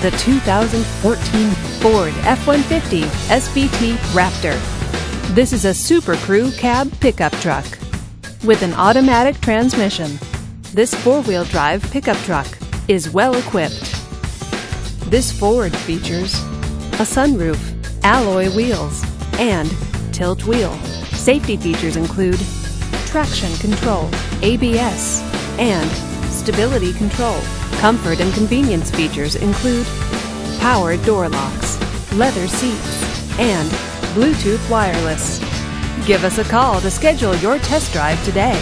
the 2014 Ford F-150 SVT Raptor. This is a Super Crew cab pickup truck with an automatic transmission. This four-wheel drive pickup truck is well equipped. This Ford features a sunroof, alloy wheels, and tilt wheel. Safety features include traction control, ABS, and stability control. Comfort and convenience features include power door locks, leather seats, and Bluetooth wireless. Give us a call to schedule your test drive today.